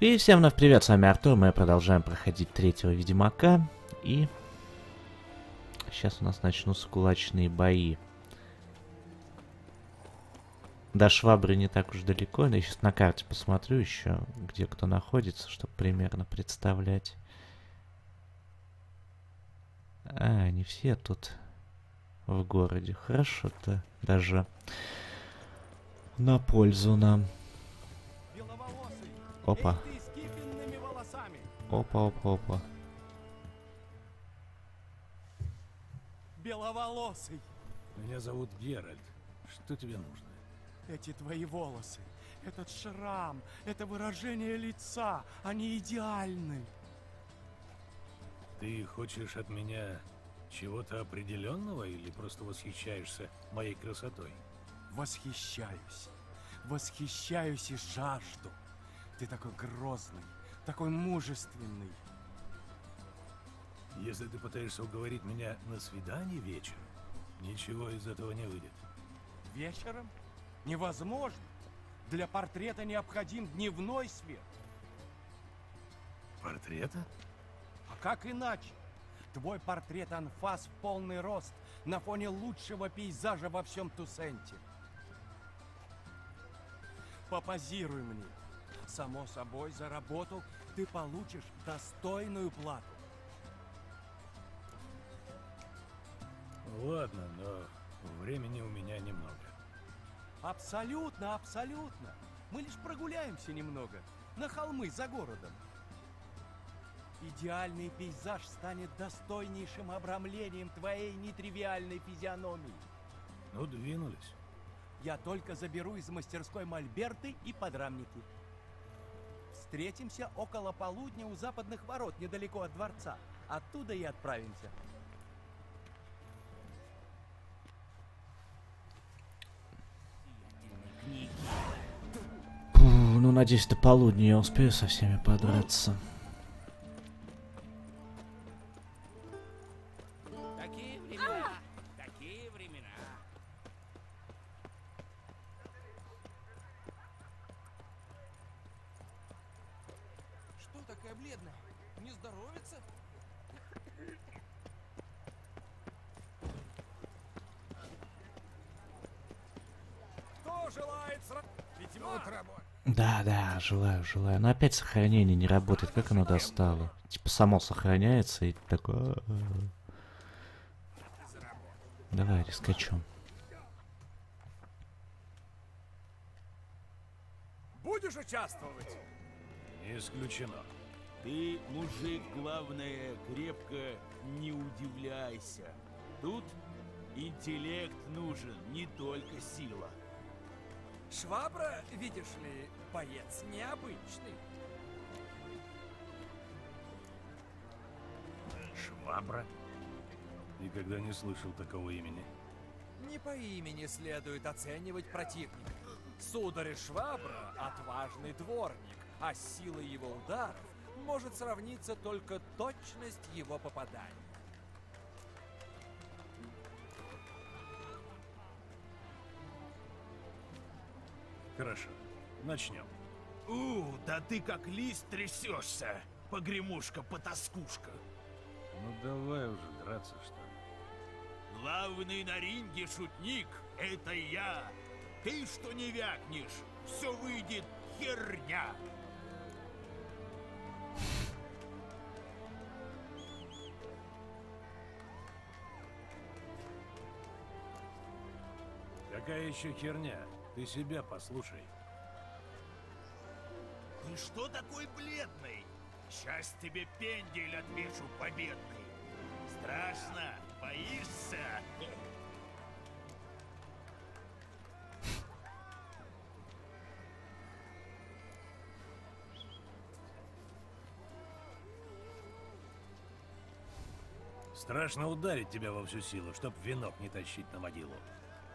И всем вновь привет, с вами Артур, мы продолжаем проходить третьего Ведьмака, и сейчас у нас начнутся кулачные бои. До Швабры не так уж далеко, я сейчас на карте посмотрю еще, где кто находится, чтобы примерно представлять. А, не все тут в городе, хорошо-то, даже на пользу нам. Опа. Опа, опа, опа. Беловолосый, Меня зовут Геральт. Что тебе нужно? эти твои волосы, этот шрам, это выражение лица, они идеальны. Ты хочешь от меня чего-то определенного или просто восхищаешься моей красотой? Восхищаюсь, восхищаюсь и жажду. Ты такой грозный, такой мужественный. Если ты пытаешься уговорить меня на свидание вечером, ничего из этого не выйдет. Вечером? Невозможно. Для портрета необходим дневной свет. Портрета? А как иначе? Твой портрет анфас в полный рост на фоне лучшего пейзажа во всем Тусенте. Попозируй мне. Само собой, за работу ты получишь достойную плату. Ладно, но времени у меня немного. Абсолютно, абсолютно. Мы лишь прогуляемся немного. На холмы за городом. Идеальный пейзаж станет достойнейшим обрамлением твоей нетривиальной физиономии. Ну, двинулись. Я только заберу из мастерской мольберты и подрамники. Встретимся около полудня у западных ворот, недалеко от дворца. Оттуда и отправимся. Ну, надеюсь, до полудня я успею со всеми подраться. Желаю, желаю. Но опять сохранение не работает, как оно достало. Типа само сохраняется и такое... Давай, рискачом. Будешь участвовать? Не исключено. Ты, мужик, главное, крепко не удивляйся. Тут интеллект нужен, не только сила. Швабра, видишь ли, боец необычный. Швабра? Никогда не слышал такого имени. Не по имени следует оценивать противника. Сударь Швабра — отважный дворник, а сила его ударов может сравниться только точность его попаданий. Хорошо, начнем. У, да ты как лист трясешься, погремушка-потаскушка. Ну давай уже драться, что ли. Главный на ринге шутник — это я. Ты что не вякнешь, все выйдет херня. Какая еще херня? Ты себя послушай. Ты что такой бледный? Сейчас тебе пендель отвешу победный. Страшно? Боишься? Страшно ударить тебя во всю силу, чтоб венок не тащить на могилу.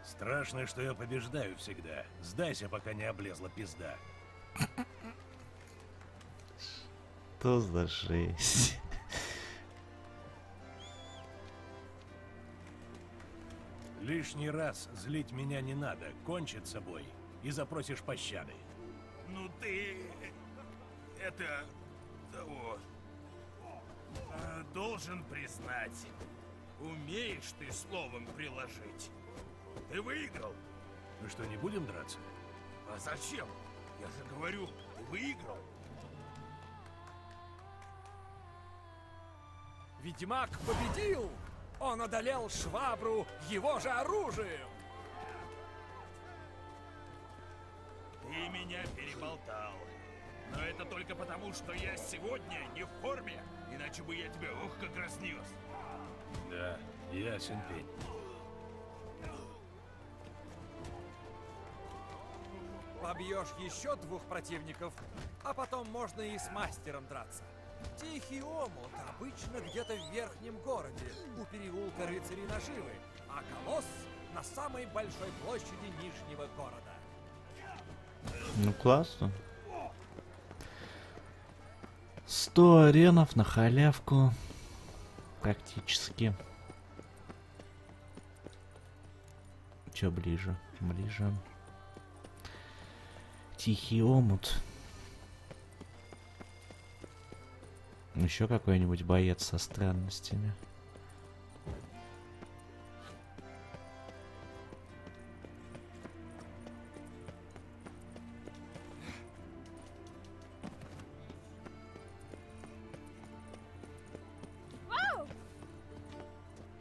Страшно, что я побеждаю всегда. Сдайся, пока не облезла пизда. Что за жесть? Лишний раз злить меня не надо, кончит собой и запросишь пощады. Ну ты... это того. А, должен признать, умеешь ты словом приложить. Ты выиграл. Ну что, не будем драться? А зачем? Я же говорю, ты выиграл. Ведьмак победил! Он одолел швабру его же оружием! Ты меня переболтал. Но это только потому, что я сегодня не в форме. Иначе бы я тебя ох как разнес. Да, ясен пень. Побьешь еще двух противников, а потом можно и с мастером драться. Тихий омут обычно где-то в верхнем городе, у переулка рыцарей наживы, а колосс на самой большой площади нижнего города. Ну, классно. 100 аренов на халявку. Практически. Чё ближе? Ближе. Тихий омут. Еще какой-нибудь боец со странностями.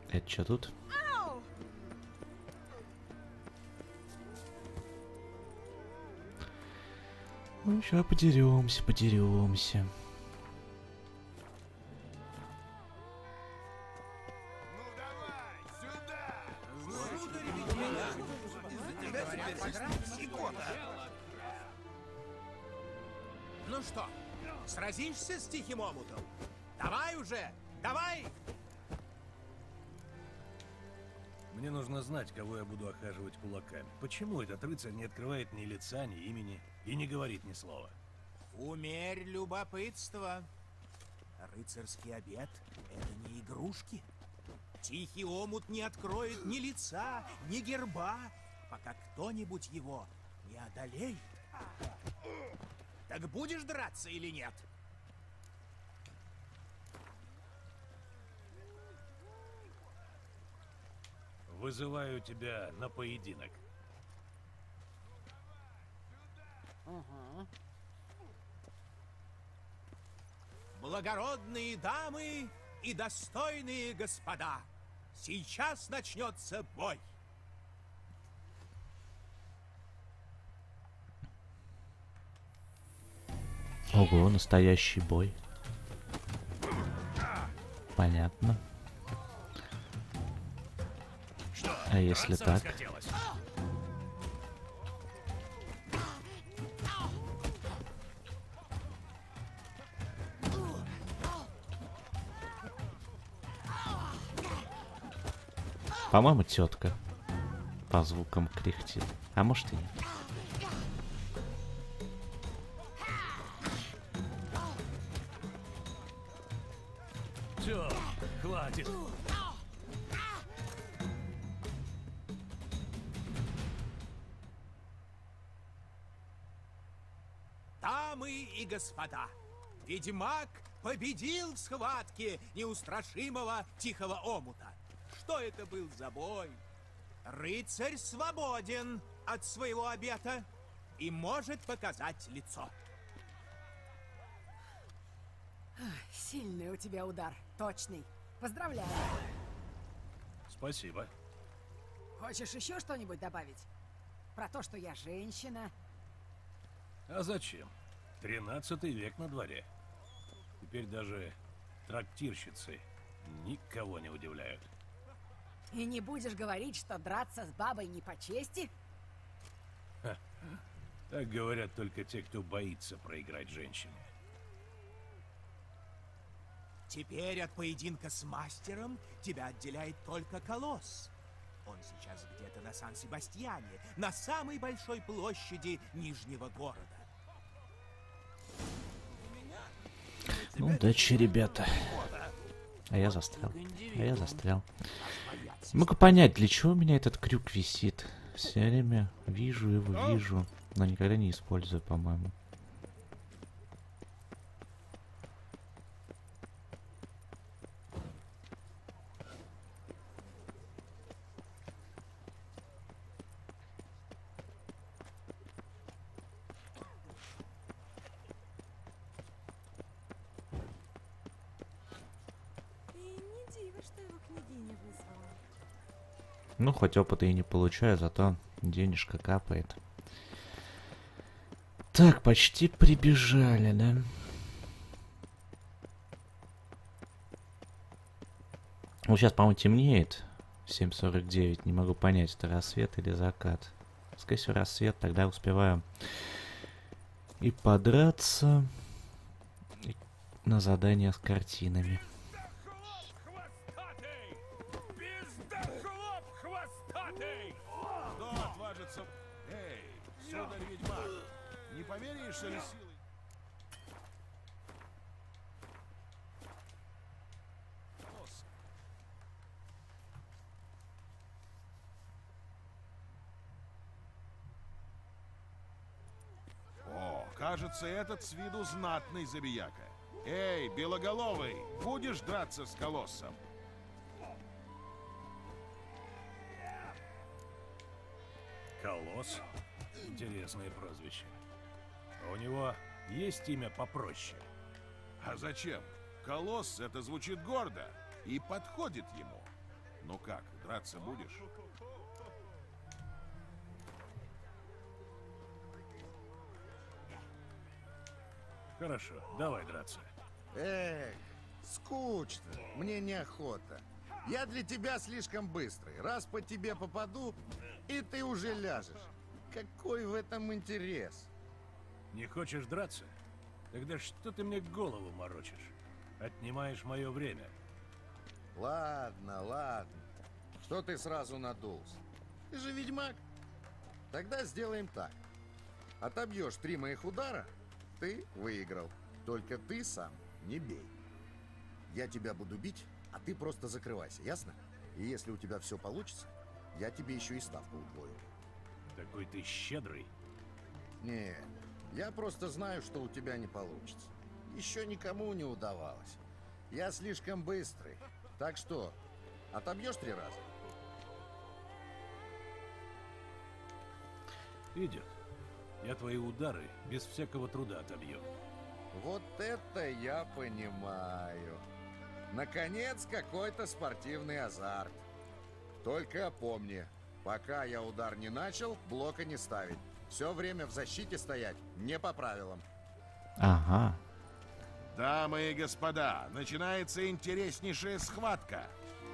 Это что тут? Сейчас подеремся, подеремся. Почему этот рыцарь не открывает ни лица, ни имени и не говорит ни слова? Умерь любопытство. Рыцарский обед — это не игрушки. Тихий омут не откроет ни лица, ни герба, пока кто-нибудь его не одолеет. Так будешь драться или нет? Вызываю тебя на поединок. Благородные дамы и достойные господа, сейчас начнется бой. Ого, настоящий бой. Понятно. А если так? По-моему, тетка. По звукам кряхтит. А может и нет. Все, хватит. Дамы и господа, ведьмак победил в схватке неустрашимого тихого омута. Что это был за бой? Рыцарь свободен от своего обета и может показать лицо. Сильный у тебя удар, точный. Поздравляю. Спасибо. Хочешь еще что-нибудь добавить? Про то, что я женщина? А зачем? Тринадцатый век на дворе. Теперь даже трактирщицы никого не удивляют. И не будешь говорить, что драться с бабой не по чести? Так говорят только те, кто боится проиграть женщине. Теперь от поединка с мастером тебя отделяет только колосс. Он сейчас где-то на Сан-Себастьяне, на самой большой площади Нижнего города. Ну, удачи, ребята. А я застрял. А я застрял. Могу понять, для чего у меня этот крюк висит. Все время вижу его, вижу. Но никогда не использую, по-моему. что его княгиня вызвала? Ну, хоть опыта и не получаю, зато денежка капает. Так, почти прибежали, да? Ну, сейчас, по-моему, темнеет. 7.49. Не могу понять, это рассвет или закат. Скорее всего, рассвет. Тогда успеваю и подраться, и на задание с картинами. Хвостатый! Пиздохлоп хвостатый! Кто отважится... Эй, сударь-ведьмак, не померяешься ли силой? Колосса? О, кажется, этот с виду знатный забияка. Эй, белоголовый, будешь драться с колоссом? Колосс? Интересное прозвище. А у него есть имя попроще? А зачем? Колосс это звучит гордо и подходит ему. Ну как, драться будешь? Хорошо, давай драться. Эх, скучно. Мне неохота. Я для тебя слишком быстрый. Раз по тебе попаду, и ты уже ляжешь. Какой в этом интерес? Не хочешь драться? Тогда что ты мне голову морочишь? Отнимаешь мое время. Ладно, ладно. Что ты сразу надулся? Ты же ведьмак. Тогда сделаем так. Отобьешь три моих удара, ты выиграл. Только ты сам не бей. Я тебя буду бить, а ты просто закрывайся, ясно? И если у тебя все получится, я тебе еще и ставку удвою. Такой ты щедрый. Не, я просто знаю, что у тебя не получится. Еще никому не удавалось. Я слишком быстрый. Так что, отобьешь три раза? Идет. Я твои удары без всякого труда отобью. Вот это я понимаю. Наконец, какой-то спортивный азарт. Только помни, пока я удар не начал, блока не ставить. Все время в защите стоять, не по правилам. Ага. Дамы и господа, начинается интереснейшая схватка.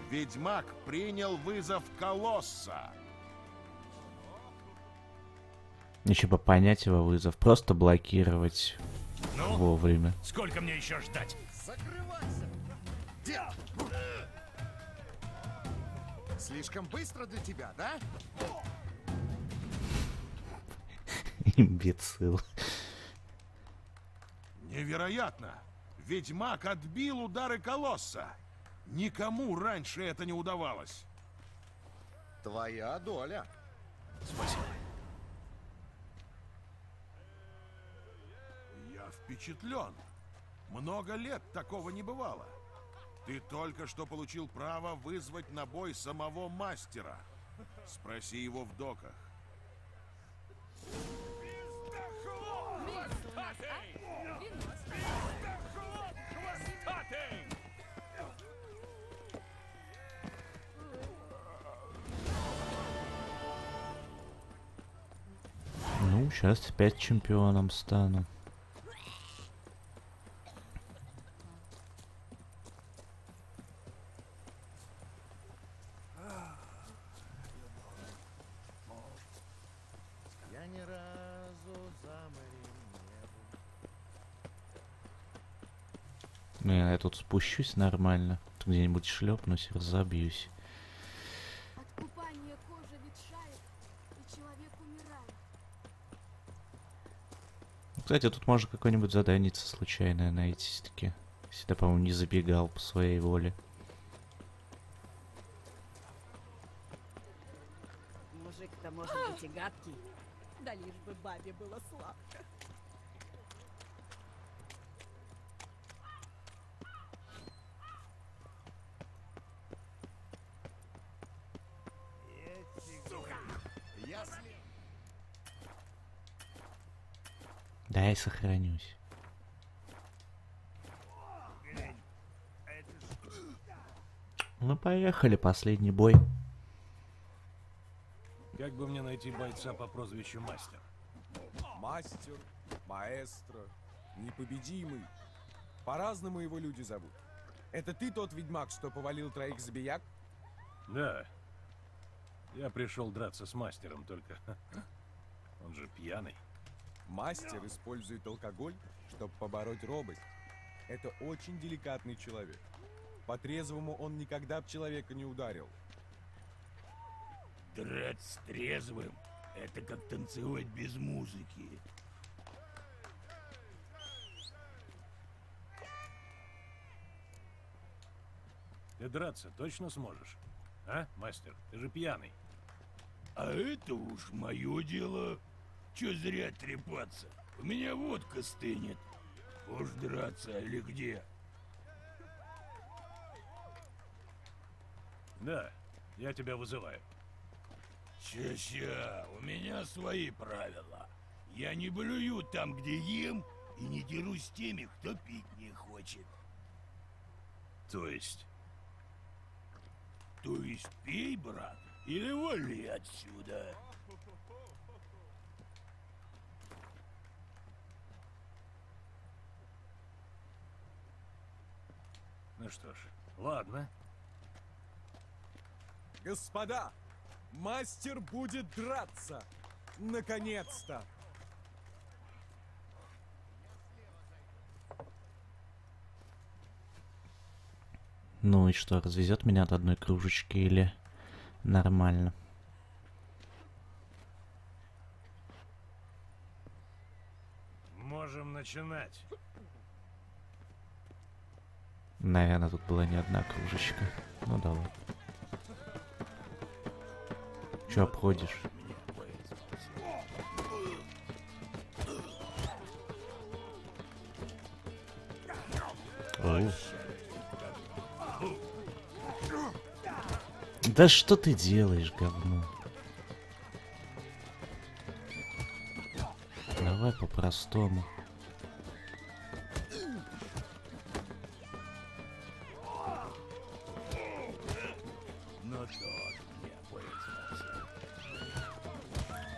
Ведьмак принял вызов Колосса. Еще бы понять его вызов. Просто блокировать Ну, вовремя. сколько мне еще ждать? Закрывайся! Слишком быстро для тебя, да? Имбецил. Невероятно! Ведьмак отбил удары Колосса. Никому раньше это не удавалось. Твоя доля. Спасибо. Я впечатлен. Много лет такого не бывало. Ты только что получил право вызвать на бой самого мастера. Спроси его в доках. Ну, сейчас опять чемпионом стану. Я ни разу за морем не был. Ну, я тут спущусь нормально. Тут Где-нибудь шлепнусь, разобьюсь. Умирает. Кстати, тут можно какое-нибудь задание случайное найти таки. Если ты, по-моему, не забегал по своей воле. Мужик-то может быть и гадкий. Да лишь бы бабе было сладко. Да, я сохранюсь. Ну, поехали, последний бой. Как бы мне найти бойца по прозвищу Мастер? Мастер, маэстро, непобедимый. По-разному его люди зовут. Это ты тот ведьмак, что повалил троих забияк? Да. Я пришел драться с мастером, только он же пьяный. Мастер использует алкоголь, чтобы побороть робость. Это очень деликатный человек. По-трезвому он никогда б человека не ударил. Драться трезвым — это как танцевать без музыки. Ты драться точно сможешь? А, мастер? Ты же пьяный. А это уж мое дело. Че зря трепаться? У меня водка стынет. Уж драться или где? Да, я тебя вызываю. Ща-ща, у меня свои правила. Я не блюю там, где ем, и не дерусь с теми, кто пить не хочет. То есть? То есть пей, брат, или вали отсюда. Ну что ж, ладно. Господа, мастер будет драться. Наконец-то. Ну и что, развезет меня от одной кружечки или нормально? Можем начинать. Наверное, тут была не одна кружечка. Ну да ладно. Че обходишь? О. Да что ты делаешь, говно? Давай по-простому.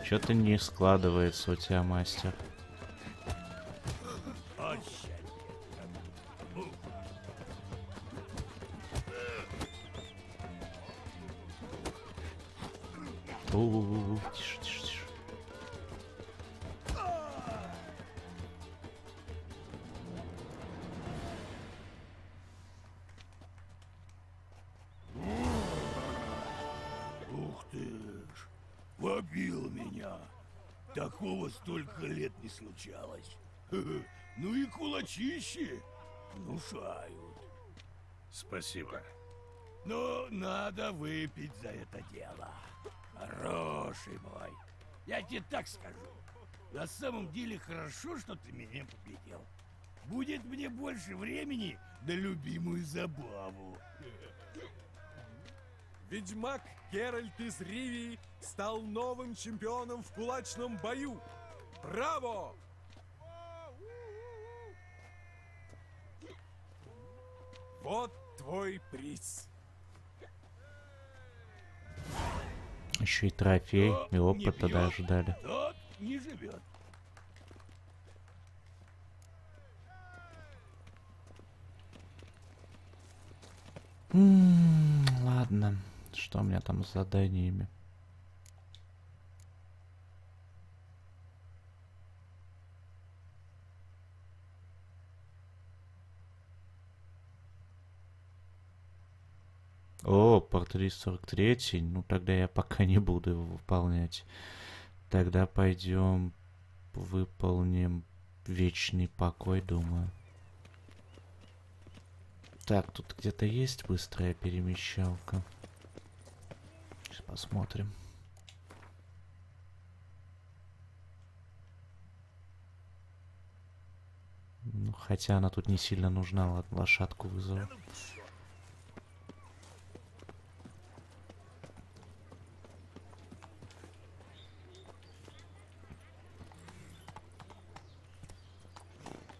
Что-то не складывается у тебя, мастер. Внушают. Спасибо. Но надо выпить за это дело. Хороший мой. Я тебе так скажу. На самом деле хорошо, что ты меня победил. Будет мне больше времени на любимую забаву. Ведьмак Геральт из Ривии стал новым чемпионом в кулачном бою. Браво! Вот твой приз. Еще и трофей, Кто и опыта пьет, даже дали. Тот не живет. М, Ладно, что у меня там с заданиями? О, портрет 43. Ну, тогда я пока не буду его выполнять. Тогда пойдем выполним вечный покой, думаю. Так, тут где-то есть быстрая перемещалка. Сейчас посмотрим. Ну, хотя она тут не сильно нужна, лошадку вызову.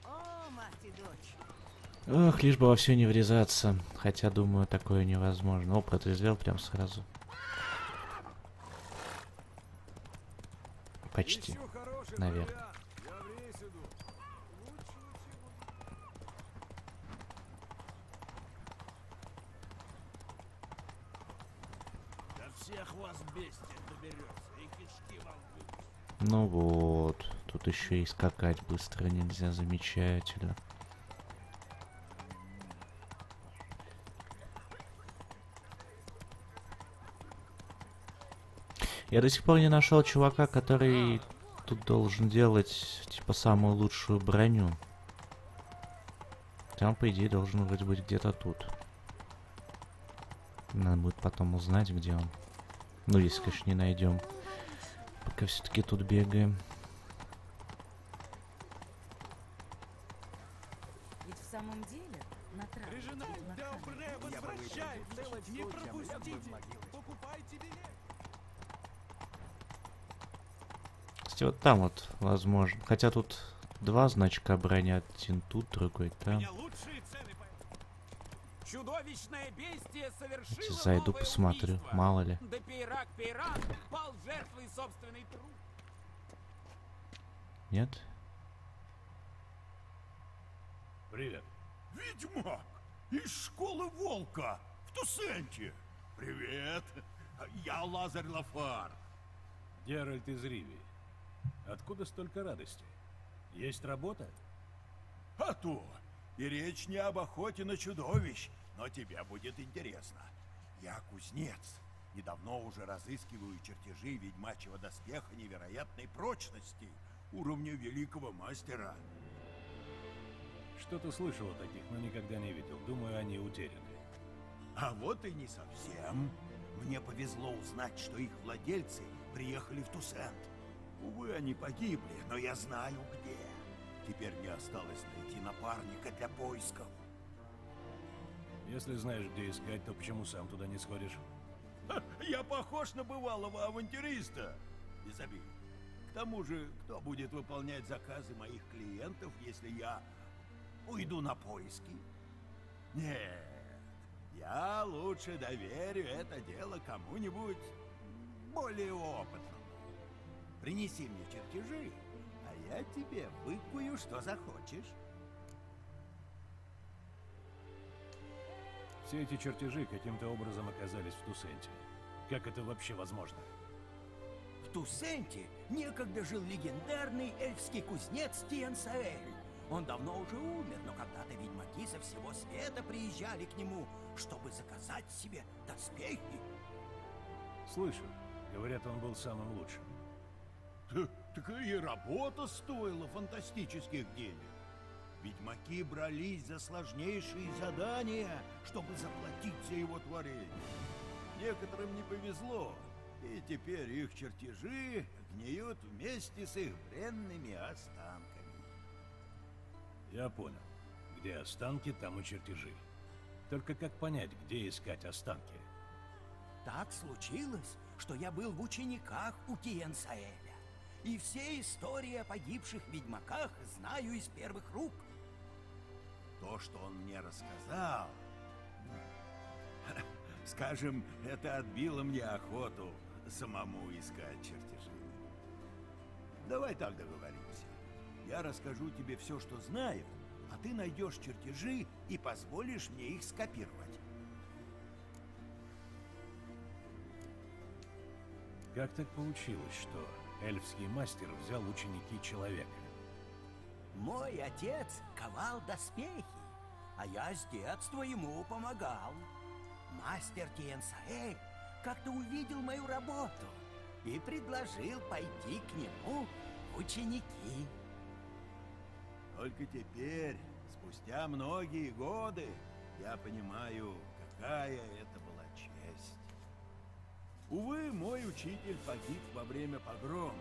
О, мать и дочь. Ох, лишь бы во все не врезаться. Хотя, думаю, такое невозможно. О, протрезвел прям сразу. Почти. Выпустят. Ну вот. Тут еще и скакать быстро нельзя. Замечательно. Я до сих пор не нашел чувака, который тут должен делать, типа, самую лучшую броню. Там, по идее, должен вроде быть где-то тут. Надо будет потом узнать, где он. Ну, если, конечно, не найдем. Пока все-таки тут бегаем. Ведь в самом деле на траве Добре, возвращайтесь! Не пропустите! Покупайте билет! Кстати, вот там вот, возможно. Хотя тут два значка брони. Один тут, другой там. Лучшие цены по... Чудовищное бестие совершило Зайду посмотрю, убийство. мало ли. Да Пейрак Пейрак пал жертвой собственной труп. Нет? Привет. Ведьмак! Из школы Волка! В Тусенте! Привет! Я Лазарь Лафар. Геральт из Риви. Откуда столько радости? Есть работа? А то! И речь не об охоте на чудовищ, но тебе будет интересно. Я кузнец. И давно уже разыскиваю чертежи ведьмачьего доспеха невероятной прочности, уровня великого мастера. Что-то слышал о таких, но никогда не видел. Думаю, они утеряны. А вот и не совсем. Мне повезло узнать, что их владельцы приехали в Тусент. Увы, они погибли, но я знаю где. Теперь мне осталось найти напарника для поисков. Если знаешь, где искать, то почему сам туда не сходишь? Я похож на бывалого авантюриста. Без обид. К тому же, кто будет выполнять заказы моих клиентов, если я уйду на поиски? Нет, я лучше доверю это дело кому-нибудь более опытному. Принеси мне чертежи, а я тебе выкую, что захочешь. Все эти чертежи каким-то образом оказались в Тусенте. Как это вообще возможно? В Тусенте некогда жил легендарный эльфский кузнец Тиенсаэль. Он давно уже умер, но когда-то ведьмаки со всего света приезжали к нему, чтобы заказать себе доспехи. Слышал. Говорят, он был самым лучшим. Так и работа стоила фантастических денег. Ведьмаки брались за сложнейшие задания, чтобы заплатить за его творение. Некоторым не повезло, и теперь их чертежи гниют вместе с их бренными останками. Я понял. Где останки, там и чертежи. Только как понять, где искать останки? Так случилось, что я был в учениках у Киенсаэля. И все истории о погибших ведьмаках знаю из первых рук. То, что он мне рассказал, скажем, это отбило мне охоту самому искать чертежи. Давай так договоримся. Я расскажу тебе все, что знаю, а ты найдешь чертежи и позволишь мне их скопировать. Как так получилось, что эльфский мастер взял ученики человека? Мой отец ковал доспехи, а я с детства ему помогал. Мастер Тиенсаэль как-то увидел мою работу и предложил пойти к нему ученики. Только теперь, спустя многие годы, я понимаю, какая это. Увы, мой учитель погиб во время погрома.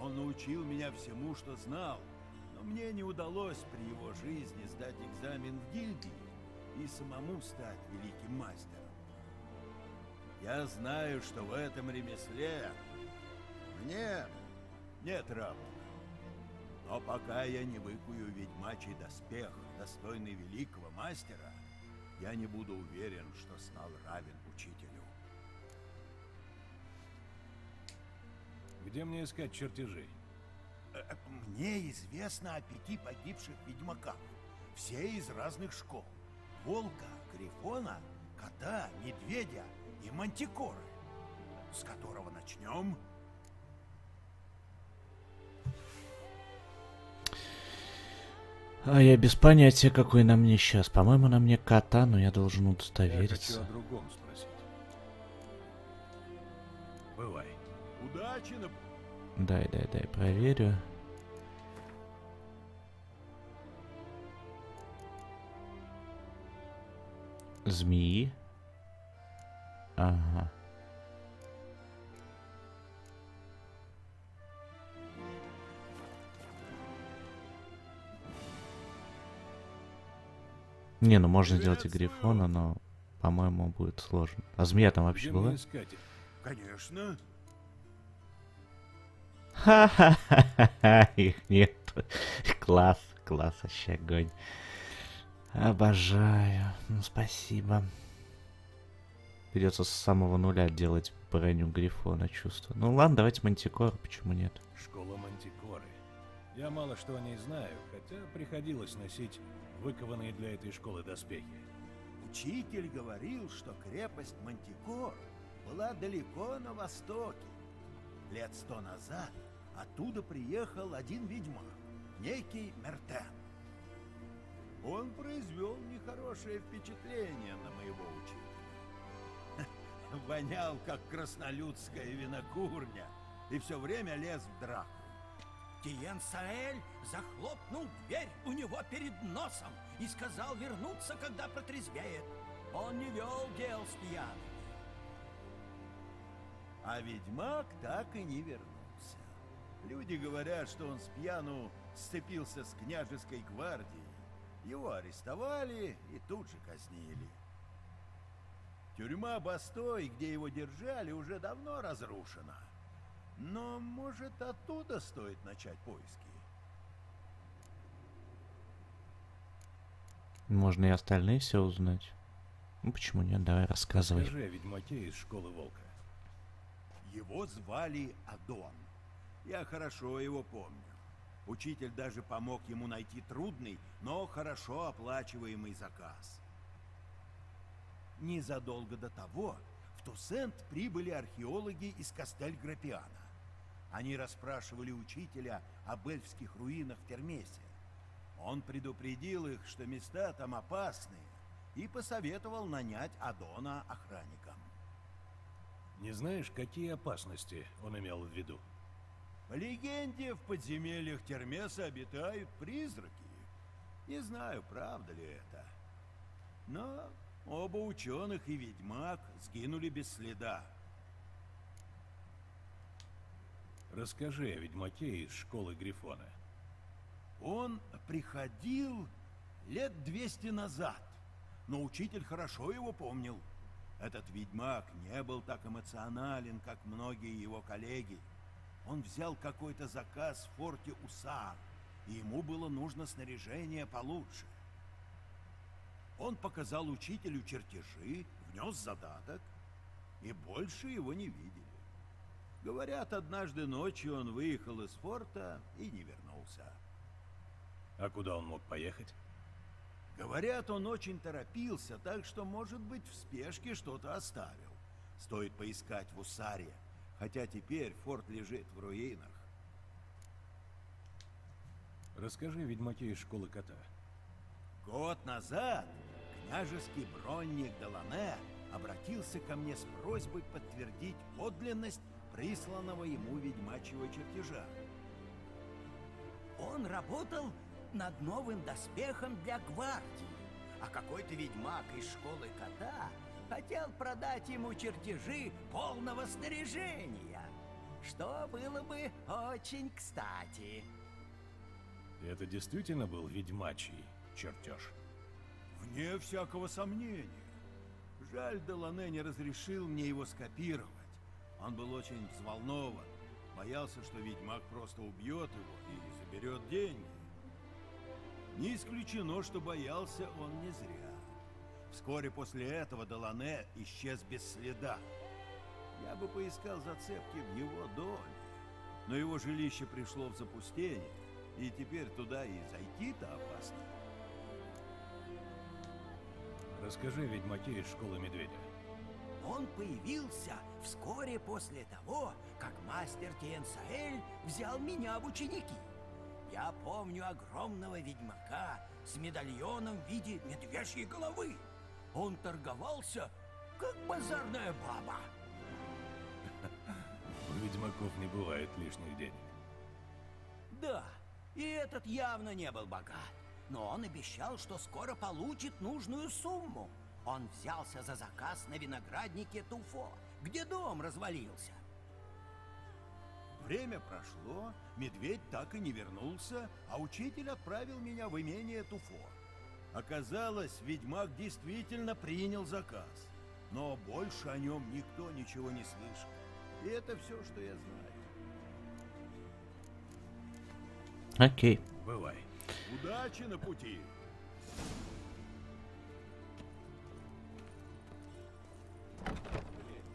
Он научил меня всему, что знал, но мне не удалось при его жизни сдать экзамен в гильдии и самому стать великим мастером. Я знаю, что в этом ремесле мне нет равных. Но пока я не выкую ведьмачий доспех, достойный великого мастера, я не буду уверен, что стал равен Где мне искать чертежи? Э, Мне известно о пяти погибших ведьмаках. Все из разных школ. Волка, Грифона, кота, медведя и мантикоры. С которого начнем? А я без понятия, какой на мне сейчас. По-моему, на мне кота, но я должен Я хочу удостовериться. о другом спросить. Бывай. Удачи на... Дай, дай, дай, проверю. Змеи. Ага. Не, ну можно сделать и Грифона, но, по-моему, будет сложно. А змея там вообще была? Конечно. Ха-ха-ха, их нет. Класс, класс, вообще огонь. Обожаю. Ну, спасибо. Придется с самого нуля делать броню Грифона, чувство. Ну ладно, давайте Мантикор, почему нет? Школа Мантикоры. Я мало что о ней знаю, хотя приходилось носить выкованные для этой школы доспехи. Учитель говорил, что крепость Мантикор была далеко на востоке. Лет сто назад оттуда приехал один ведьмак, некий Мертен. Он произвел нехорошее впечатление на моего учителя. Вонял, как краснолюдская винокурня, и все время лез в драку. Тиен Саэль захлопнул дверь у него перед носом и сказал вернуться, когда протрезвеет. Он не вел дел с пьяным. А ведьмак так и не вернулся. Люди говорят, что он с пьяну сцепился с княжеской гвардией. Его арестовали и тут же казнили. Тюрьма Бастой, где его держали, уже давно разрушена. Но, может, оттуда стоит начать поиски? Можно и остальные все узнать. Ну почему нет, давай рассказывай. Скажи о ведьмаке из школы Волка. Его звали Адон. Я хорошо его помню. Учитель даже помог ему найти трудный, но хорошо оплачиваемый заказ. Незадолго до того в Тусент прибыли археологи из Кастель-Грапиана. Они расспрашивали учителя об эльфских руинах в Термесе. Он предупредил их, что места там опасные, и посоветовал нанять Адона охранником. Не знаешь, какие опасности он имел в виду? По легенде, в подземельях Термеса обитают призраки. Не знаю, правда ли это. Но оба ученых и ведьмак сгинули без следа. Расскажи о ведьмаке из школы Грифона. Он приходил лет 200 назад, но учитель хорошо его помнил. Этот ведьмак не был так эмоционален, как многие его коллеги. Он взял какой-то заказ в форте Усар, и ему было нужно снаряжение получше. Он показал учителю чертежи, внес задаток, и больше его не видели. Говорят, однажды ночью он выехал из форта и не вернулся. А куда он мог поехать? Говорят, он очень торопился, так что, может быть, в спешке что-то оставил. Стоит поискать в Усаре, хотя теперь форт лежит в руинах. Расскажи о ведьмаке из школы кота. Год назад княжеский бронник Делане обратился ко мне с просьбой подтвердить подлинность присланного ему ведьмачьего чертежа. Он работал над новым доспехом для гвардии, а какой-то ведьмак из школы кота хотел продать ему чертежи полного снаряжения, что было бы очень кстати. Это действительно был ведьмачий чертеж? Вне всякого сомнения. Жаль, Делане не разрешил мне его скопировать. Он был очень взволнован. Боялся, что ведьмак просто убьет его и берет деньги. Не исключено, что боялся он не зря. Вскоре после этого Долане исчез без следа. Я бы поискал зацепки в его доме, но его жилище пришло в запустение, и теперь туда и зайти-то опасно. Расскажи ведьмаке из школы медведя. Он появился вскоре после того, как мастер Тиенсаэль взял меня в ученики. Я помню огромного ведьмака с медальоном в виде медвежьей головы. Он торговался, как базарная баба. У ведьмаков не бывает лишних денег. Да, и этот явно не был богат. Но он обещал, что скоро получит нужную сумму. Он взялся за заказ на винограднике Туфо, где дом развалился. Время прошло, медведь так и не вернулся, а учитель отправил меня в имение Туфо. Оказалось, ведьмак действительно принял заказ. Но больше о нем никто ничего не слышал. И это все, что я знаю. Окей. Бывай. Удачи на пути!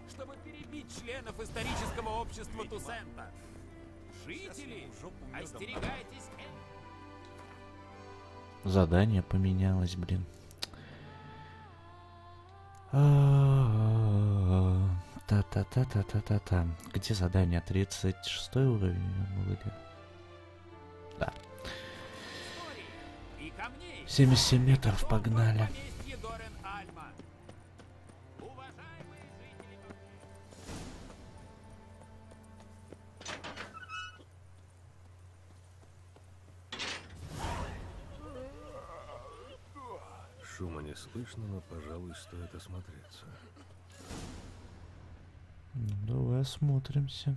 Чтобы перебить членов исторического общества Тусента. Жители, остерегайтесь Задание поменялось, блин. А, Та-та-та-та-та-та-та. Где задание? 36 уровень были? Да. и камней. 77 метров погнали. Пожалуй, стоит осмотреться. Ну, давай осмотримся.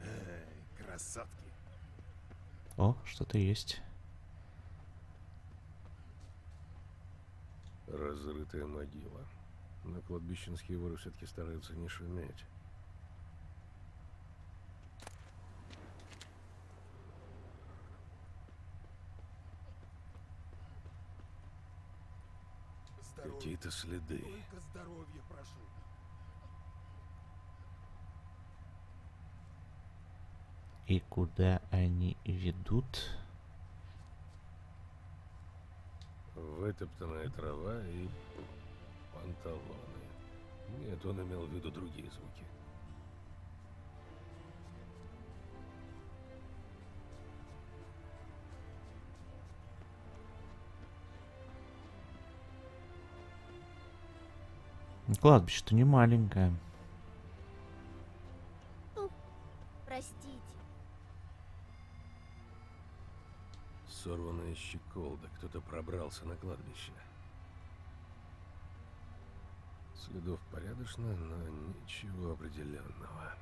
Эй, красотки! О, что-то есть. Разрытая могила. На кладбищенские воры все-таки стараются не шуметь. Какие-то следы. Только здоровья прошу. И куда они ведут? Вытоптанная трава и панталоны. Нет, он имел в виду другие звуки. Кладбище-то не маленькое. Простите. Сорванная щеколда. Кто-то пробрался на кладбище. Следов порядочно, но ничего определенного.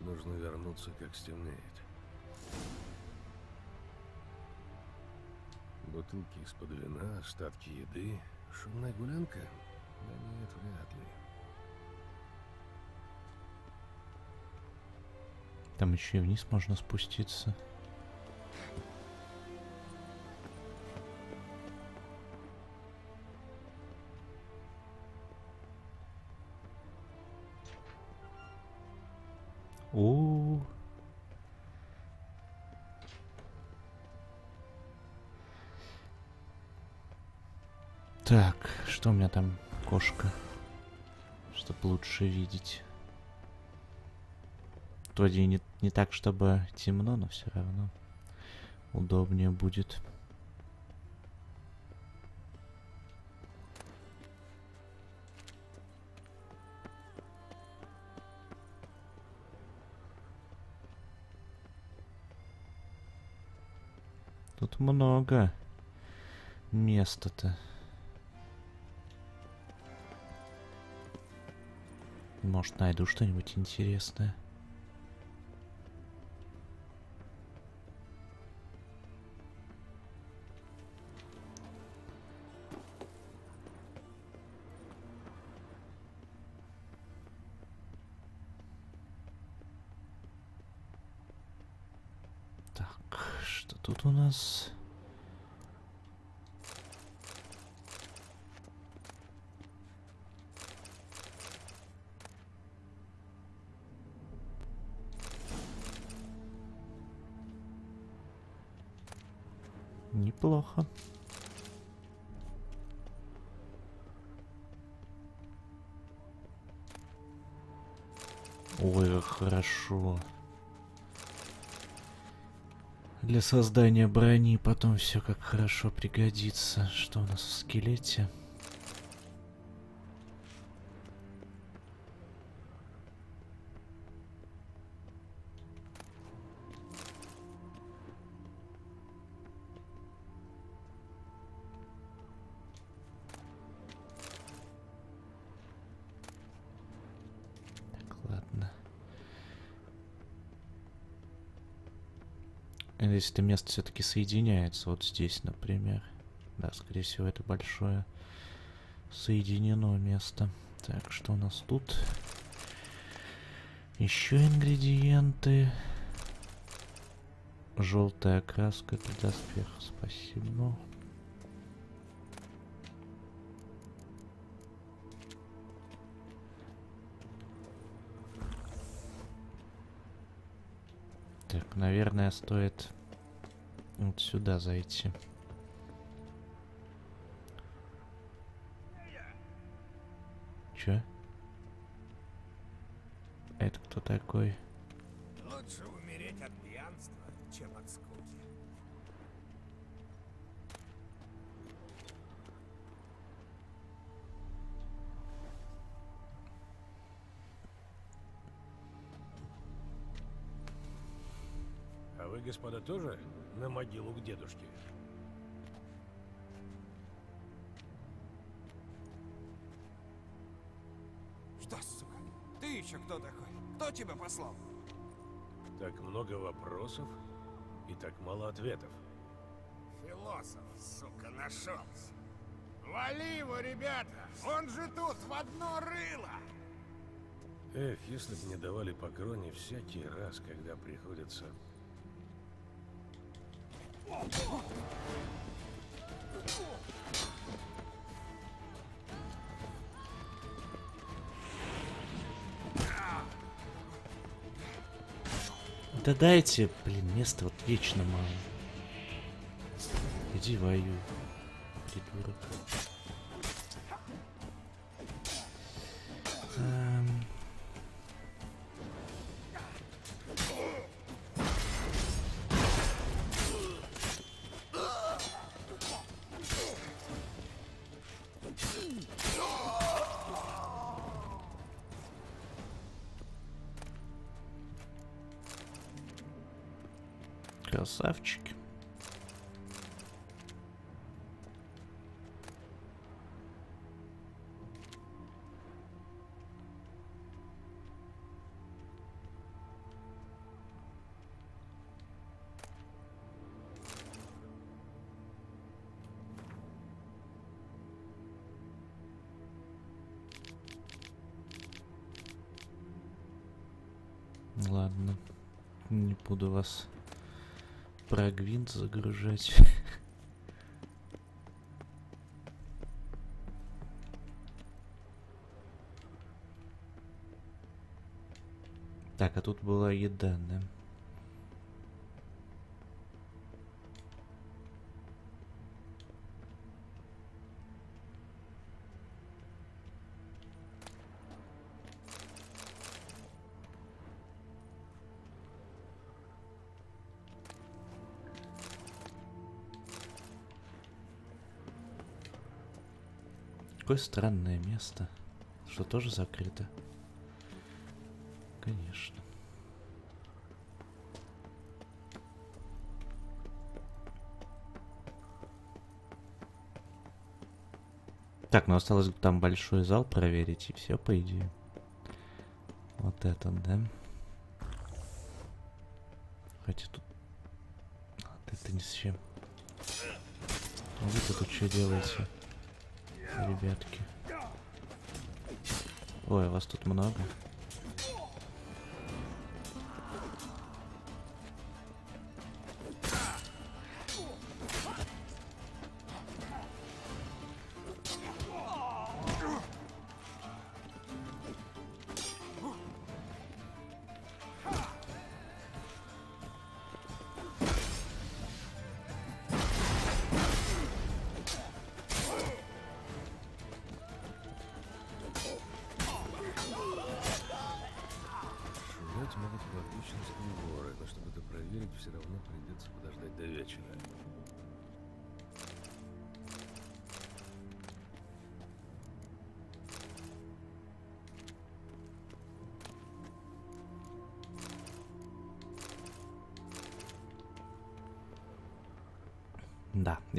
Нужно вернуться, как стемнеет. Бутылки из-под вина, остатки еды. Шумная гулянка? Да нет, вряд ли. Там еще и вниз можно спуститься. Что у меня там кошка? Чтоб лучше видеть. Вроде не, не так, чтобы темно, но все равно удобнее будет. Тут много места-то. Может, найду что-нибудь интересное. Так, что тут у нас? Неплохо. Ой, как хорошо. Для создания брони потом все как хорошо пригодится. Что у нас в скелете? Здесь это место все-таки соединяется. Вот здесь, например. Да, скорее всего, это большое соединено место. Так, что у нас тут? Еще ингредиенты. Желтая краска для доспеха. Спасибо. Так, наверное, стоит вот сюда зайти. Чё? Это кто такой? Лучше умереть от пьянства, чем от скуки. А вы, господа, тоже на могилу к дедушке? Что, сука? Ты еще кто такой? Кто тебя послал? Так много вопросов и так мало ответов. Философ, сука, нашелся. Вали его, ребята! Он же тут в одно рыло! Эх, если бы мне давали по кроне всякий раз, когда приходится... Да дайте, блин, места вот вечно мало. Иди воюй, придурок. Про гвинт загружать. Так, а тут была еда, да? Какое странное место. Что тоже закрыто? Конечно. Так, ну осталось там большой зал проверить, и все, по идее. Вот этот, да? Хотя тут... Вот это ни с чем. А вы тут что делаете? Ребятки. Ой, вас тут много.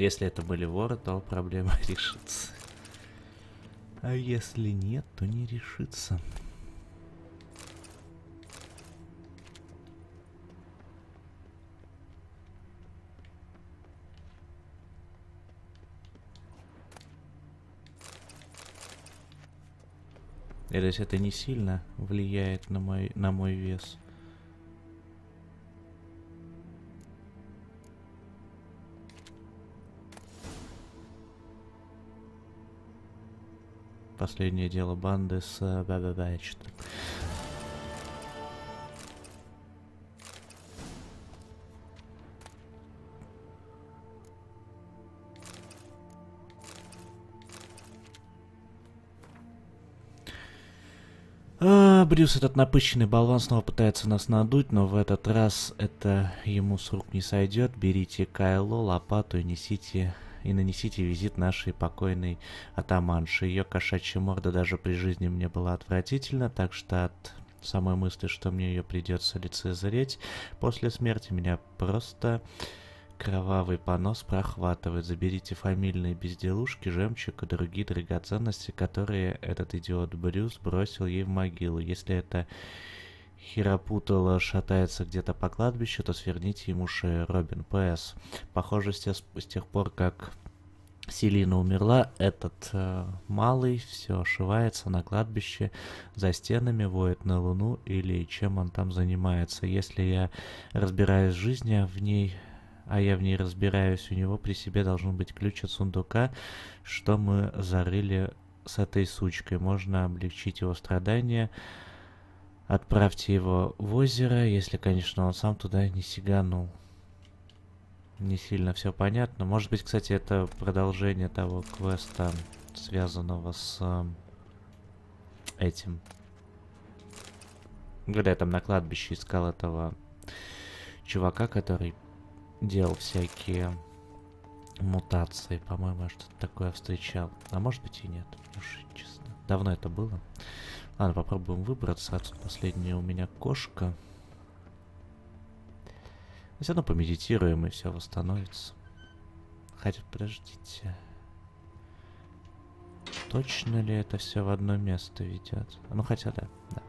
Если это были воры, то проблема решится. А если нет, то не решится. И то есть это не сильно влияет на мой, на мой вес. Последнее дело банды с... Да-да-да, я что-то... А, Брюс, этот напыщенный болван снова пытается нас надуть, но в этот раз это ему с рук не сойдет. Берите Кайло, лопату и несите и нанесите визит нашей покойной атаманши. Ее кошачья морда даже при жизни мне была отвратительна, так что от самой мысли, что мне ее придется лицезреть, после смерти меня просто кровавый понос прохватывает. Заберите фамильные безделушки, жемчуг и другие драгоценности, которые этот идиот Брюс бросил ей в могилу. Если это Хиропутало шатается где-то по кладбищу, то сверните ему шею. Робин П.С. Похоже, с тех, с тех пор, как Селина умерла, этот э, малый все ошивается на кладбище, за стенами воет на луну или чем он там занимается. Если я разбираюсь в жизни в ней, а я в ней разбираюсь, у него при себе должен быть ключ от сундука, что мы зарыли с этой сучкой. Можно облегчить его страдания. Отправьте его в озеро, если, конечно, он сам туда не сиганул. Не сильно все понятно. Может быть, кстати, это продолжение того квеста, связанного с э, этим. Когда я там на кладбище искал этого чувака, который делал всякие мутации. По-моему, я что-то такое встречал. А может быть и нет, уж честно. Давно это было. Ладно, попробуем выбраться. Отсюда последняя у меня кошка. Все равно помедитируем и все восстановится. Хотя, подождите. Точно ли это все в одно место ведет? Ну, хотя да, да.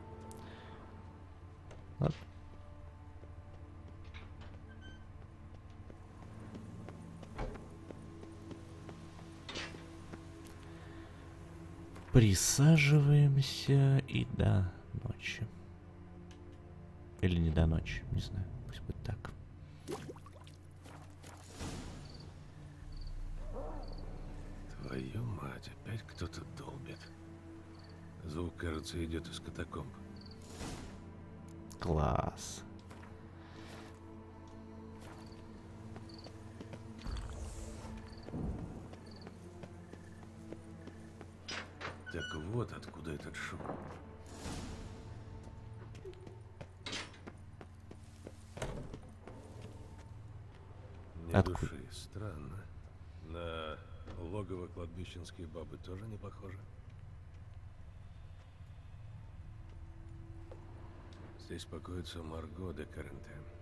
Вот. Присаживаемся и до ночи. Или не до ночи, не знаю. Пусть будет так. Твою мать, опять кто-то долбит. Звук, кажется, идет из катакомб. Класс. Так вот откуда этот шум. Откуда? души, странно. На логово кладбищенские бабы тоже не похоже. Здесь покоится Марго де Карентен.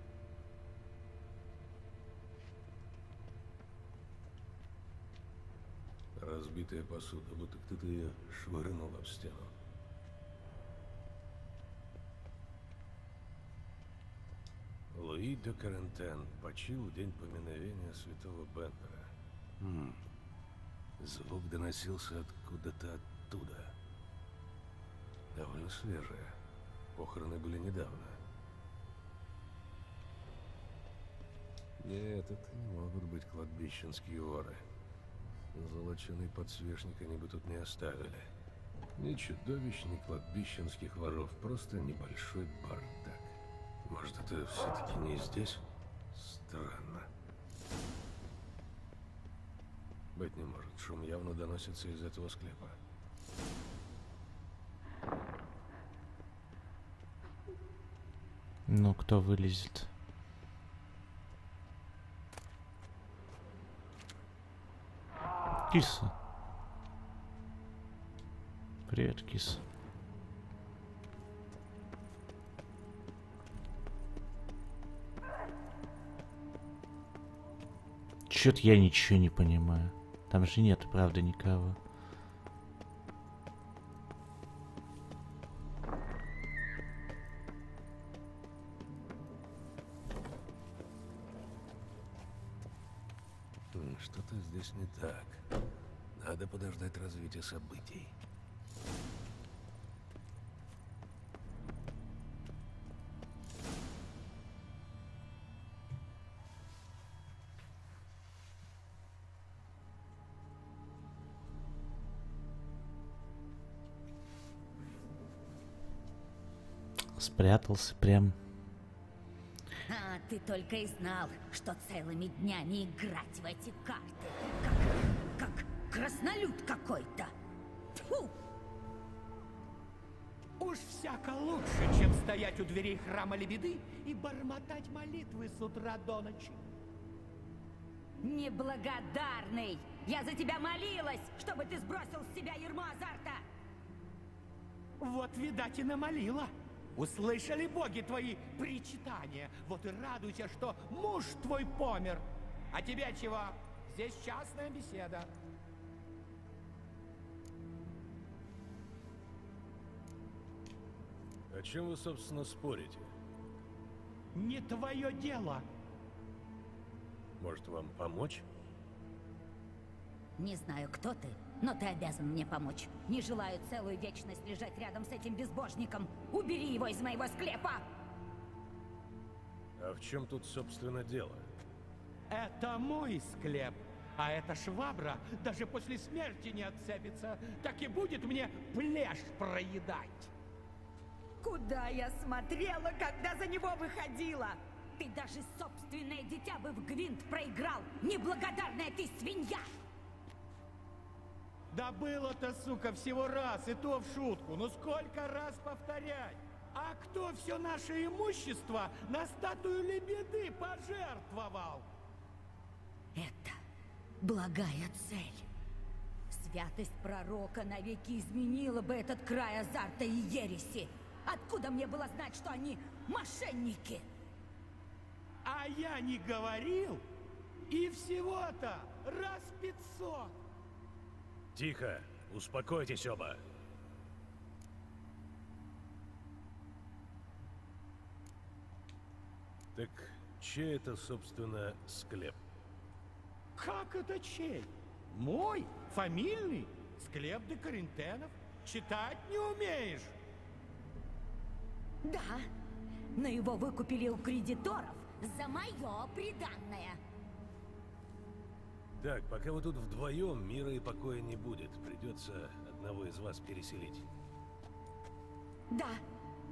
Разбитая посуда, будто кто-то ее швырнул об стену. Луи де Карентен почил в день поминовения святого Бендера. Хм. Звук доносился откуда-то оттуда. Довольно свежее. Похороны были недавно. Нет, это не могут быть кладбищенские воры. Золоченый подсвечник они бы тут не оставили. Ни чудовищ, ни кладбищенских воров, просто небольшой бардак. Может, это все-таки не здесь? Странно. Быть не может. Шум явно доносится из этого склепа. Ну, кто вылезет? Киса. Привет, киса. Чё-то я ничего не понимаю. Там же нет, правда, никого. Развития событий. Спрятался прям. А ты только и знал, что целыми днями играть в эти карты. Краснолюд какой-то. Тьфу! Уж всяко лучше, чем стоять у дверей храма Лебеды и бормотать молитвы с утра до ночи. Неблагодарный! Я за тебя молилась, чтобы ты сбросил с себя ермо азарта! Вот, видать, и намолила. Услышали боги твои причитания. Вот и радуйся, что муж твой помер. А тебе чего? Здесь частная беседа. О чем вы, собственно, спорите? Не твое дело. Может, вам помочь? Не знаю, кто ты, но ты обязан мне помочь. Не желаю целую вечность лежать рядом с этим безбожником. Убери его из моего склепа! А в чем тут, собственно, дело? Это мой склеп. А эта швабра даже после смерти не отцепится. Так и будет мне плешь проедать. Куда я смотрела, когда за него выходила? Ты даже собственное дитя бы в гвинт проиграл! Неблагодарная ты свинья! Да было-то, сука, всего раз, и то в шутку. Ну сколько раз повторять? А кто все наше имущество на статую Лебеды пожертвовал? Это благая цель. Святость пророка навеки изменила бы этот край азарта и ереси. Откуда мне было знать, что они мошенники? А я не говорил? И всего-то раз пятьсот. Тихо! Успокойтесь оба! Так чей это, собственно, склеп? Как это чей? Мой? Фамильный? Склеп де Коринтенов? Читать не умеешь? Да, но его выкупили у кредиторов за мое приданное. Так, пока вы тут вдвоем, мира и покоя не будет. Придется одного из вас переселить. Да,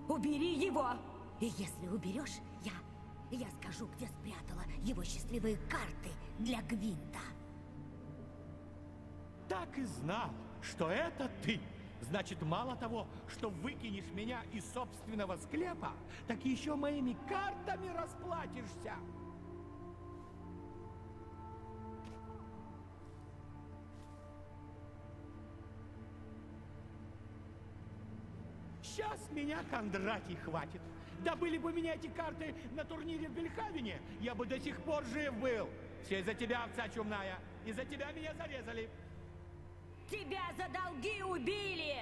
убери его. И если уберешь, я, я скажу, где спрятала его счастливые карты для Гвинта. Так и знал, что это ты. Значит, мало того, что выкинешь меня из собственного склепа, так еще моими картами расплатишься. Сейчас меня Кондратий хватит. Да были бы меня эти карты на турнире в Бельхавене, я бы до сих пор жив был. Все из-за тебя, овца чумная. Из-за тебя меня зарезали. Тебя за долги убили!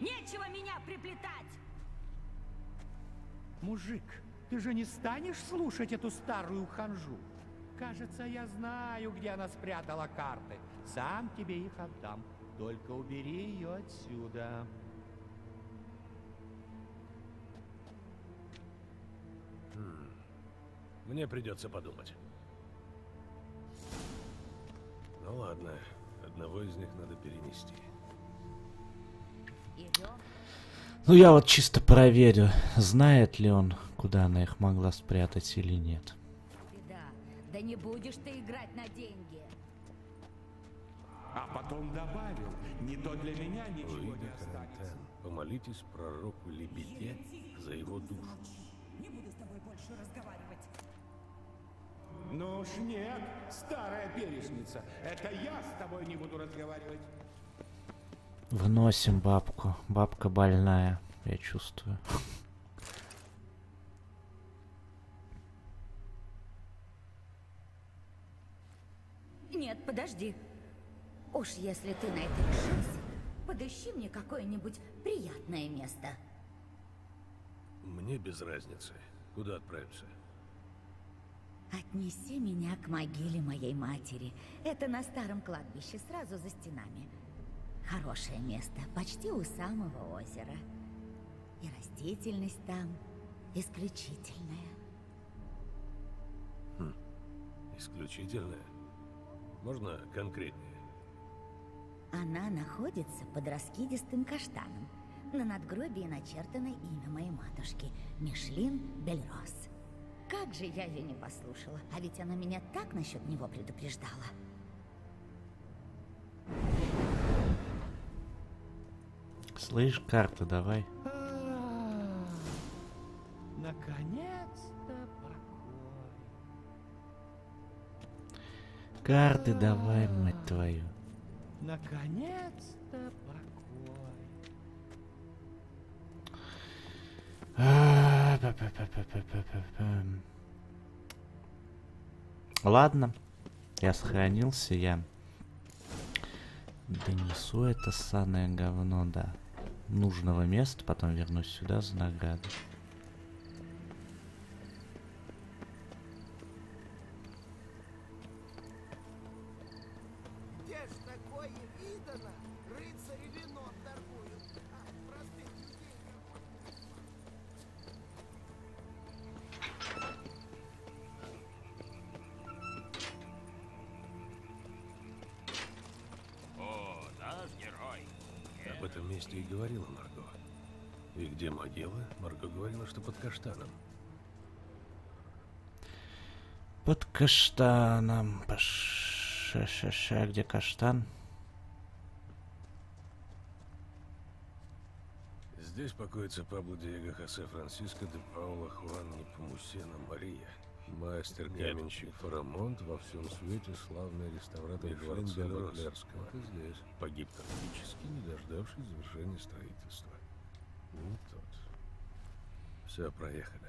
Нечего меня приплетать! Мужик, ты же не станешь слушать эту старую ханжу? Кажется, я знаю, где она спрятала карты. Сам тебе их отдам. Только убери ее отсюда. Хм. Мне придется подумать. Ну ладно, одного из них надо перенести. Ну я вот чисто проверю, знает ли он, куда она их могла спрятать или нет. Да, да не будешь ты играть на деньги. А потом добавил, не то для меня ничего не Луида останется. Помолитесь пророку Лебеде за его душу. Не буду с тобой больше разговаривать. Ну уж нет, старая перечница. Это я с тобой не буду разговаривать. Вносим бабку. Бабка больная, я чувствую. Нет, подожди. Уж если ты на это решился, подыщи мне какое-нибудь приятное место. Мне без разницы. Куда отправимся? Отнеси меня к могиле моей матери. Это на старом кладбище, сразу за стенами. Хорошее место, почти у самого озера. И растительность там исключительная. Хм, исключительная? Можно конкретнее? Она находится под раскидистым каштаном. На надгробии начертано имя моей матушки – Мишлин Бельрос. Как же я ее не послушала, а ведь она меня так насчет него предупреждала. Слышь, карты давай. Наконец-то покой. Карты давай, мать твою. Наконец-то покой. Ладно, я сохранился, я донесу это ссаное говно до нужного места, потом вернусь сюда за награду. Где ж такое видано? Рыцари вином месте и говорила Марго. И где могила? Марго говорила, что под каштаном. Под каштаном. Ша-ша-ша, где каштан? Здесь покоится Пабло Диего Хосе Франциско де Паула Хуан Непомусена Мария. Мастер каменщик Фарамонт во всем свете славный реставратор дворца Баклерского. Это здесь. Погиб трагически, не дождавшись завершения строительства. Вот тот. Все, проехали.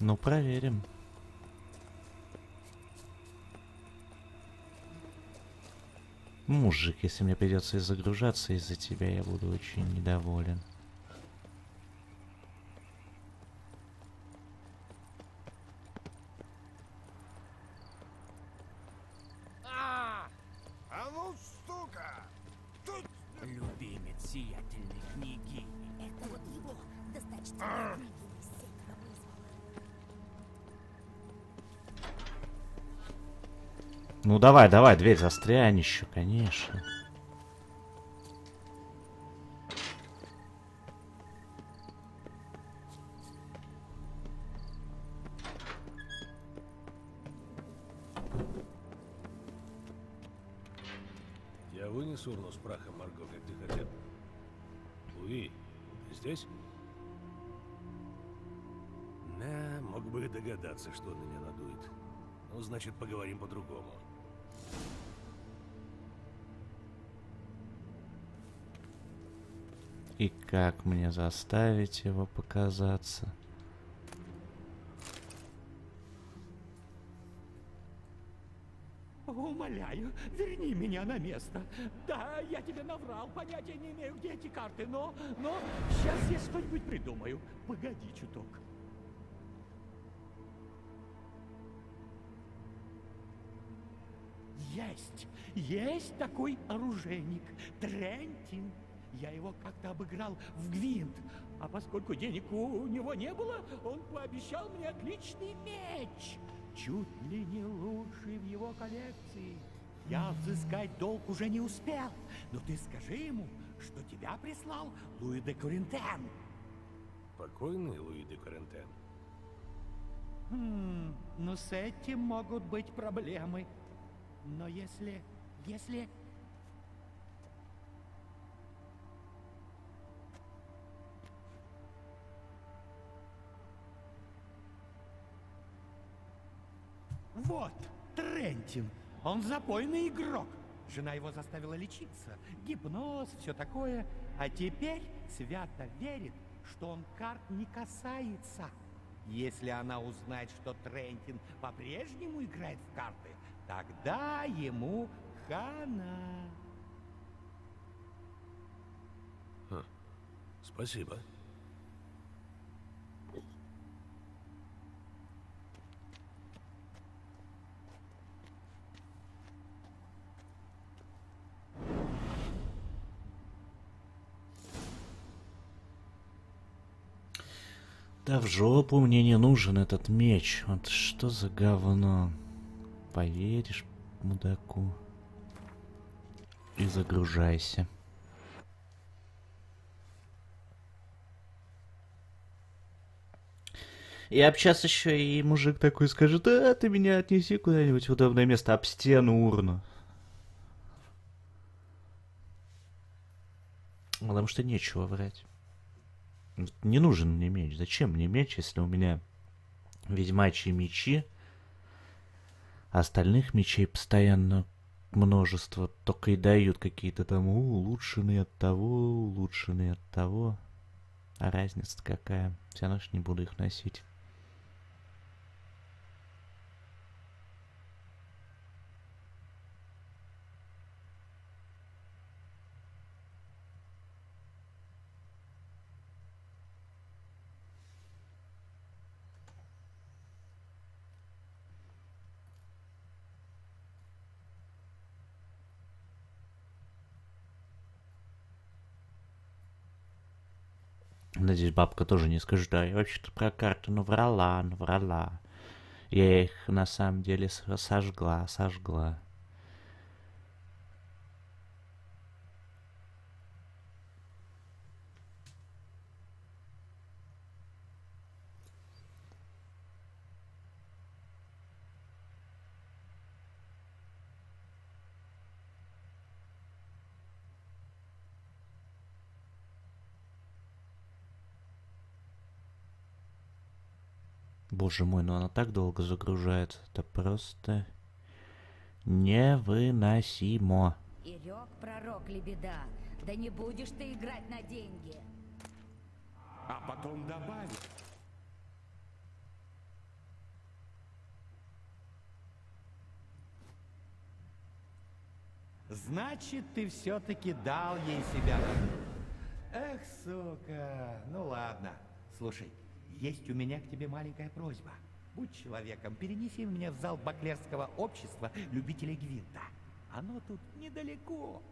Ну, проверим. Мужик, если мне придется загружаться из-за тебя, я буду очень недоволен. Давай, давай, дверь застрянь еще, конечно. Я вынес урну с прахом, Марго, как ты хотел. Луи, ты здесь? Да, мог бы догадаться, что он меня надует. Ну, значит, поговорим по-другому. И как мне заставить его показаться? Умоляю, верни меня на место. Да, я тебе наврал, понятия не имею, где эти карты, но, но сейчас я что-нибудь придумаю. Погоди чуток. Есть, есть такой оружейник, Трентин. Я его как-то обыграл в гвинт, а поскольку денег у него не было, он пообещал мне отличный меч. Чуть ли не лучший в его коллекции. Я взыскать долг уже не успел, но ты скажи ему, что тебя прислал Луи де Курентен. Покойный Луи де Корентен. Хм, ну с этим могут быть проблемы. Но если... если... Вот, Трентин. Он запойный игрок. Жена его заставила лечиться. Гипноз, все такое. А теперь свято верит, что он карт не касается. Если она узнает, что Трентин по-прежнему играет в карты, тогда ему хана. Ха. Спасибо. Да в жопу мне не нужен этот меч. Вот что за говно. Поверишь, мудаку. И загружайся. И сейчас еще и мужик такой скажет, а ты меня отнеси куда-нибудь в удобное место, об стену урну. Потому что нечего врать. Не нужен мне меч. Зачем мне меч, если у меня ведьмачьи мечи, а остальных мечей постоянно множество, только и дают какие-то там улучшенные от того, улучшенные от того. А разница какая? Все равно не буду их носить. Надеюсь, бабка тоже не скажет, да, я вообще-то про карту наврала, наврала. Я их на самом деле сожгла, сожгла. Боже мой, ну она так долго загружается. Это просто невыносимо. Ирек, пророк Лебеда, да не будешь ты играть на деньги. А потом добавить. Значит, ты все-таки дал ей себя. Эх, сука. Ну ладно. Слушай, есть у меня к тебе маленькая просьба. Будь человеком, перенеси меня в зал Баклерского общества любителей Гвинта. Оно тут недалеко.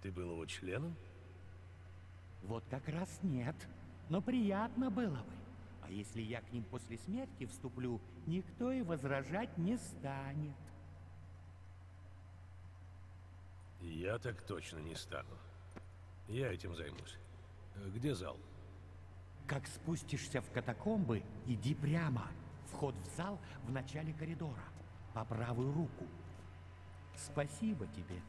Ты был его членом? Вот как раз нет. Но приятно было бы. А если я к ним после смерти вступлю, никто и возражать не станет. Я так точно не стану. Я этим займусь. Где зал? Как спустишься в катакомбы, иди прямо. Вход в зал в начале коридора, по правую руку. Спасибо тебе.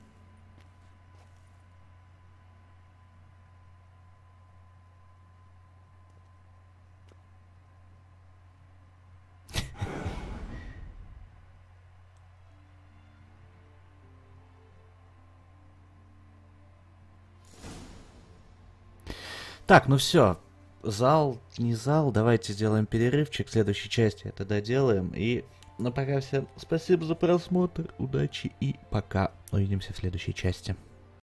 Так, ну все, зал, не зал, давайте сделаем перерывчик, в следующей части это доделаем. И ну пока всем спасибо за просмотр, удачи и пока. Увидимся в следующей части.